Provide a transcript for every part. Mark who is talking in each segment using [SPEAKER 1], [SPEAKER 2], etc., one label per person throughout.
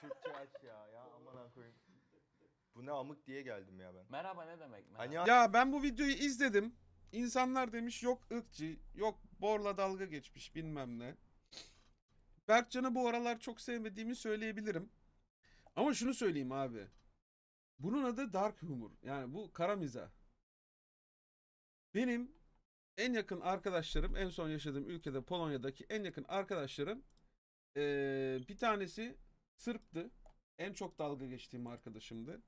[SPEAKER 1] Türkçe aç ya. Ya aman koyayım. Bu ne amık diye geldim ya ben.
[SPEAKER 2] Merhaba ne demek? Merhaba.
[SPEAKER 1] Hani
[SPEAKER 3] Ya ben bu videoyu izledim. İnsanlar demiş yok ırkçı, yok borla dalga geçmiş bilmem ne. Berkcan'ı bu aralar çok sevmediğimi söyleyebilirim. Ama şunu söyleyeyim abi. Bunun adı dark humor. Yani bu kara mizah. Benim en yakın arkadaşlarım, en son yaşadığım ülkede Polonya'daki en yakın arkadaşlarım eee, bir tanesi Sırp'tı. En çok dalga geçtiğim arkadaşımdı.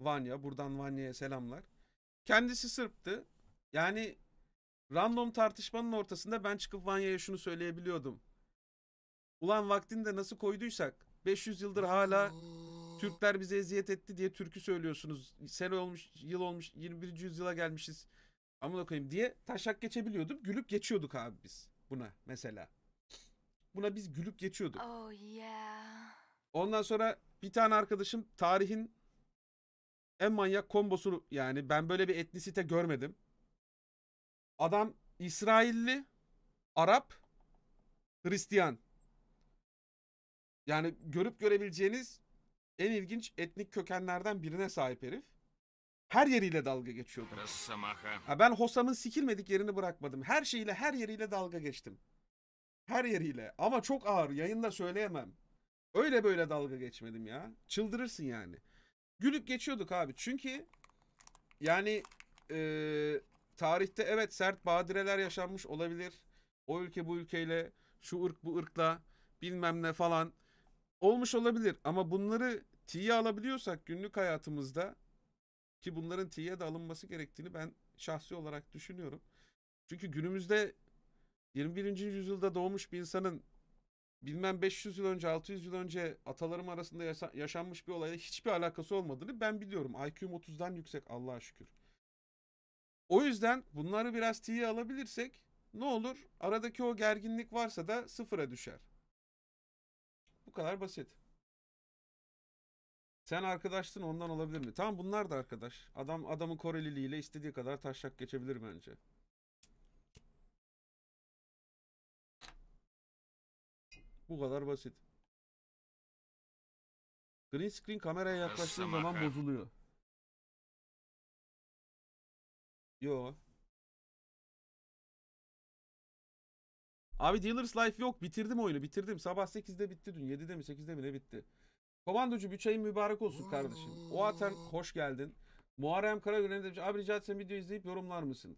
[SPEAKER 3] Vanya. Buradan Vanya'ya selamlar. Kendisi Sırp'tı. Yani random tartışmanın ortasında ben çıkıp Vanya'ya şunu söyleyebiliyordum. Ulan vaktinde nasıl koyduysak 500 yıldır hala Türkler bize eziyet etti diye türkü söylüyorsunuz. Sene olmuş, yıl olmuş, 21. yüzyıla gelmişiz. Amına koyayım diye taşak geçebiliyordum. Gülüp geçiyorduk abi biz buna mesela. Buna biz gülüp geçiyorduk.
[SPEAKER 4] Oh yeah.
[SPEAKER 3] Ondan sonra bir tane arkadaşım tarihin en manyak kombosunu yani ben böyle bir etnisite görmedim. Adam İsrailli, Arap, Hristiyan. Yani görüp görebileceğiniz en ilginç etnik kökenlerden birine sahip herif. Her yeriyle dalga geçiyordu. Ha ben Hosam'ın sikilmedik yerini bırakmadım. Her şeyiyle her yeriyle dalga geçtim. Her yeriyle ama çok ağır yayında söyleyemem. Öyle böyle dalga geçmedim ya. Çıldırırsın yani. Gülüp geçiyorduk abi. Çünkü yani eee, tarihte evet sert badireler yaşanmış olabilir. O ülke bu ülkeyle, şu ırk bu ırkla bilmem ne falan olmuş olabilir. Ama bunları tiye alabiliyorsak günlük hayatımızda ki bunların tiye de alınması gerektiğini ben şahsi olarak düşünüyorum. Çünkü günümüzde 21. yüzyılda doğmuş bir insanın bilmem 500 yıl önce 600 yıl önce atalarım arasında yaşanmış bir olayla hiçbir alakası olmadığını ben biliyorum. IQ'm 30'dan yüksek Allah'a şükür. O yüzden bunları biraz tiye alabilirsek ne olur? Aradaki o gerginlik varsa da sıfıra düşer. Bu kadar basit. Sen arkadaştın ondan olabilir mi? Tamam bunlar da arkadaş. Adam adamın Koreliliğiyle istediği kadar taşak geçebilir bence. Bu kadar basit. Green screen kameraya yaklaştığın zaman bozuluyor. Yo. Abi Dealer's Life yok. Bitirdim oyunu. Bitirdim. Sabah 8'de bitti dün. 7'de mi 8'de mi ne bitti? Komandocu bir çayın mübarek olsun kardeşim. O atan hoş geldin. Muharrem Karagören demiş. Abi rica etsem video izleyip yorumlar mısın?